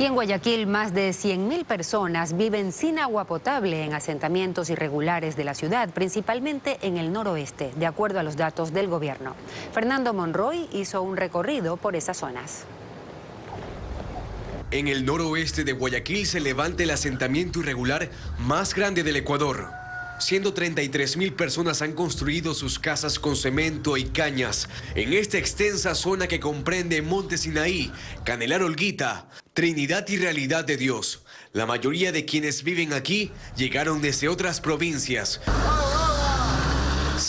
Y en Guayaquil, más de 100.000 personas viven sin agua potable en asentamientos irregulares de la ciudad, principalmente en el noroeste, de acuerdo a los datos del gobierno. Fernando Monroy hizo un recorrido por esas zonas. En el noroeste de Guayaquil se levanta el asentamiento irregular más grande del Ecuador. 133 mil personas han construido sus casas con cemento y cañas en esta extensa zona que comprende Monte Sinaí, Canelar Olguita, Trinidad y Realidad de Dios. La mayoría de quienes viven aquí llegaron desde otras provincias.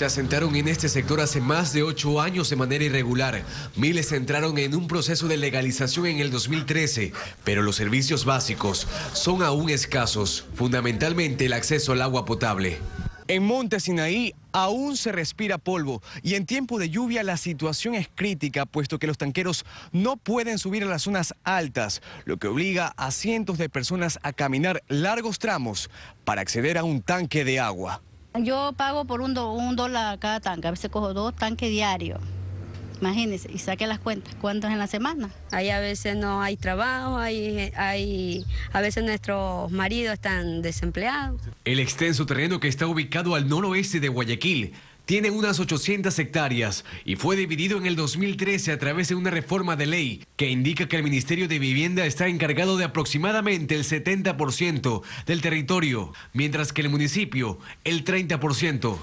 Se asentaron en este sector hace más de ocho años de manera irregular. Miles entraron en un proceso de legalización en el 2013, pero los servicios básicos son aún escasos, fundamentalmente el acceso al agua potable. En Monte Sinaí aún se respira polvo y en tiempo de lluvia la situación es crítica puesto que los tanqueros no pueden subir a las zonas altas, lo que obliga a cientos de personas a caminar largos tramos para acceder a un tanque de agua. Yo pago por un, dólar cada tanque, a veces cojo dos tanques diarios. Imagínense, y saque las cuentas, ¿cuántos en la semana? Ahí a veces no hay trabajo, hay, hay, a veces nuestros maridos están desempleados. El extenso terreno que está ubicado al noroeste de Guayaquil tiene unas 800 hectáreas y fue dividido en el 2013 a través de una reforma de ley que indica que el Ministerio de Vivienda está encargado de aproximadamente el 70% del territorio, mientras que el municipio el 30%.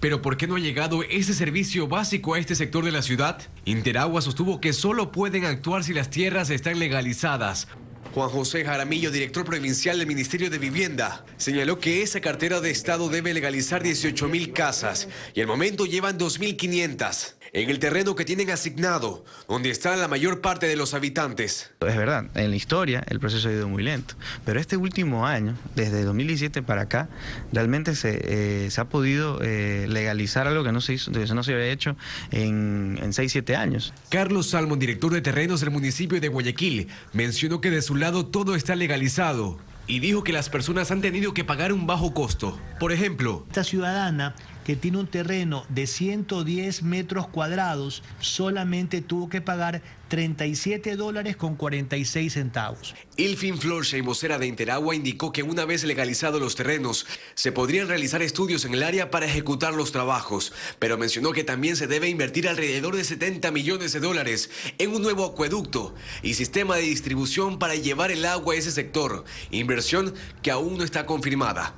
Pero ¿por qué no ha llegado ese servicio básico a este sector de la ciudad? Interagua sostuvo que solo pueden actuar si las tierras están legalizadas, Juan José Jaramillo, director provincial del Ministerio de Vivienda, señaló que esa cartera de Estado debe legalizar 18 mil casas y al momento llevan 2.500 en el terreno que tienen asignado, donde está la mayor parte de los habitantes. Es verdad, en la historia el proceso ha ido muy lento, pero este último año, desde 2017 para acá, realmente se, eh, se ha podido eh, legalizar algo que no se hizo, que no se había hecho en, en 6, 7 años. Carlos Salmon, director de terrenos del municipio de Guayaquil, mencionó que de su lado todo está legalizado y dijo que las personas han tenido que pagar un bajo costo. Por ejemplo, esta ciudadana que tiene un terreno de 110 metros cuadrados solamente tuvo que pagar 37 dólares con 46 centavos. Ilfin Florsheim, vocera de Interagua, indicó que una vez legalizados los terrenos, se podrían realizar estudios en el área para ejecutar los trabajos, pero mencionó que también se debe invertir alrededor de 70 millones de dólares en un nuevo acueducto y sistema de distribución para llevar el agua a ese sector, inversión que aún no está confirmada.